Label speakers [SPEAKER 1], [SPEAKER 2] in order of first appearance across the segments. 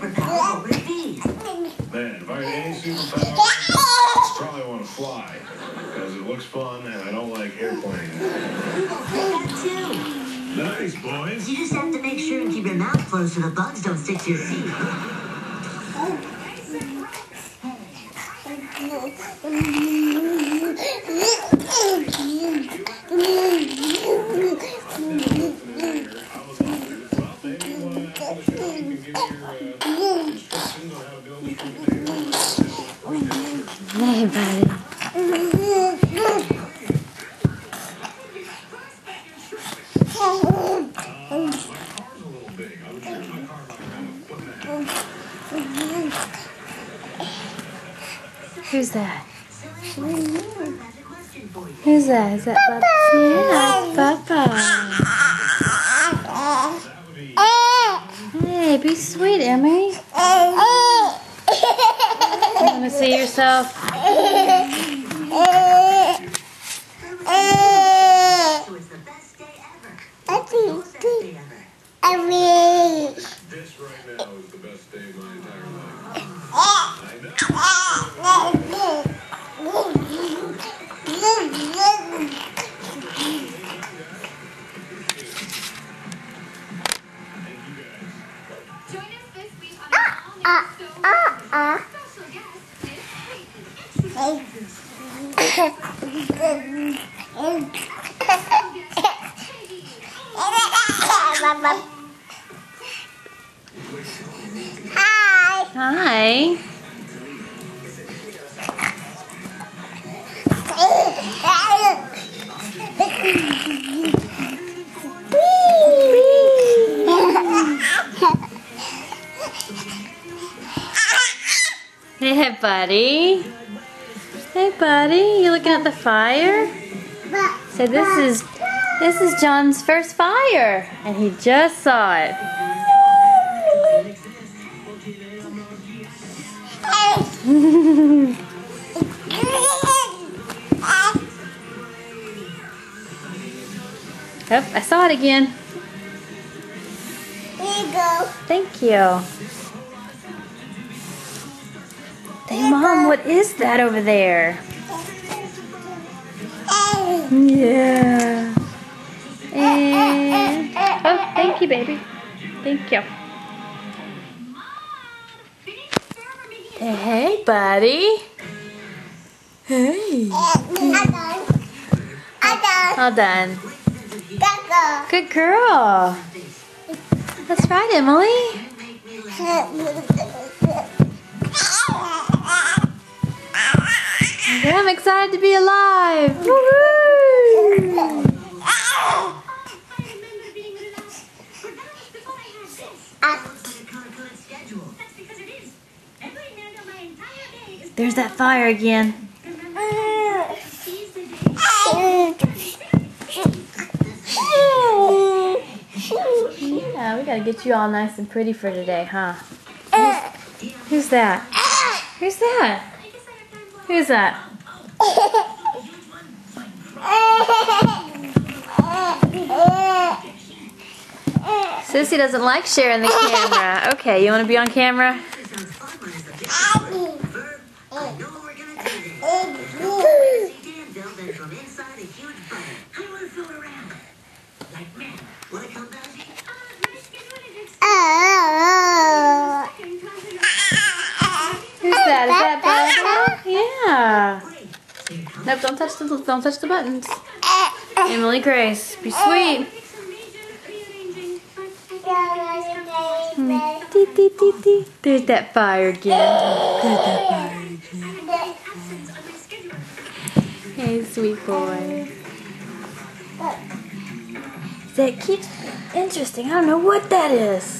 [SPEAKER 1] superpower, what would be?
[SPEAKER 2] Man, if I had any superpower, I probably want to fly. Because it looks fun and I don't like airplanes.
[SPEAKER 1] That too.
[SPEAKER 2] Nice, boys.
[SPEAKER 1] You just have to make sure and keep your mouth closed so the bugs don't stick to your feet.
[SPEAKER 2] a half.
[SPEAKER 3] Who's that? Who's that? Is that Papa? Yeah, Papa.
[SPEAKER 2] That would be
[SPEAKER 3] sweet, Emmy. Oh. You want to see yourself?
[SPEAKER 1] So it's the best day ever. It's your best day ever.
[SPEAKER 2] This right now is the best day of my entire life. I know. Thank you guys.
[SPEAKER 4] Join us this week the all-new So Special guest.
[SPEAKER 3] Hi. Buddy. Hey, buddy. You looking at the fire? So this is this is John's first fire, and he just saw it. Yep, oh, I saw it again. Here you go. Thank you. Hey, Mom, what is that over there? Yeah. And oh, thank you, baby. Thank you. Hey, hey, buddy. Hey. All done. Good girl. That's right, Emily. I'm excited to be alive. There's that fire again. Yeah, we gotta get you all nice and pretty for today, huh? Who's, who's that? Who's that? Who's that? Sissy doesn't like sharing the camera. Okay, you want to be on camera? Who's that? Is that Bella? Yeah. Nope, don't touch the don't touch the buttons. Emily Grace, be sweet. There's that fire again. There's that fire again. Hey, sweet boy. That keeps interesting. I don't know what that is.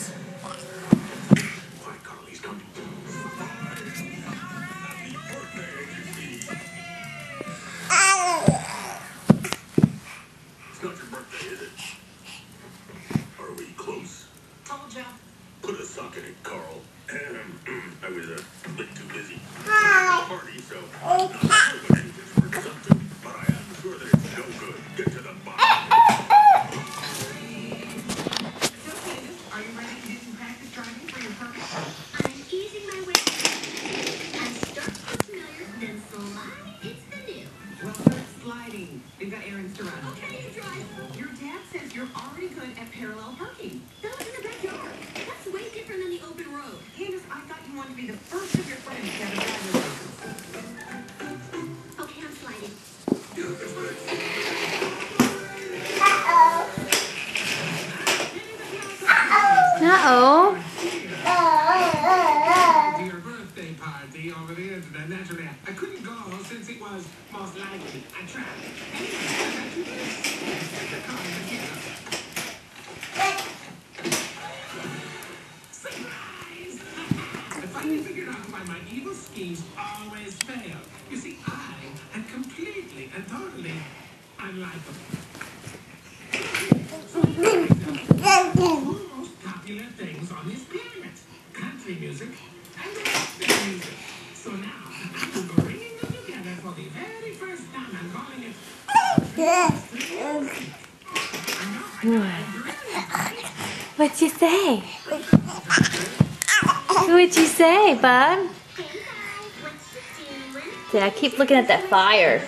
[SPEAKER 1] Told ya.
[SPEAKER 2] Put a sock in it, Carl. I was a bit too busy. Party, so pretty good at parallel parking. That was in the backyard. That's way different than the open road. Candace, I
[SPEAKER 1] thought you wanted to be the first of your friends to have a driver's license.
[SPEAKER 4] Okay, I'm sliding.
[SPEAKER 3] Uh-oh.
[SPEAKER 5] Uh-oh. Your birthday party over the internet, naturally. I couldn't go since it was most likely a trap. I. why schemes always fail. You see, I am completely and totally unlikable. most popular things on planet. Country music and music. So now, I'm bringing them together for the very first time. I'm calling it...
[SPEAKER 3] What'd you say? What'd you say, bud? Yeah, I keep looking at that fire.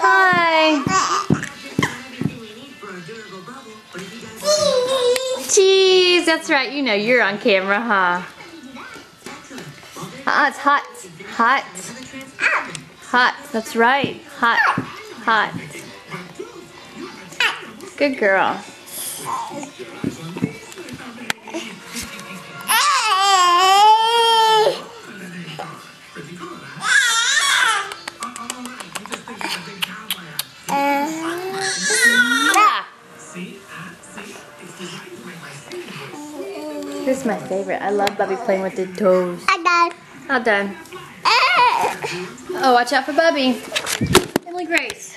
[SPEAKER 3] Hi.
[SPEAKER 1] Guys
[SPEAKER 3] Cheese. That's right. You know you're on camera, huh? Uh-uh, it's hot. Hot. Hot. That's right. Hot. Hot. Good girl. Favorite. I love Bubby playing with the toes. I'm done. All done. Eh. Oh, watch out for Bubby. Emily Grace.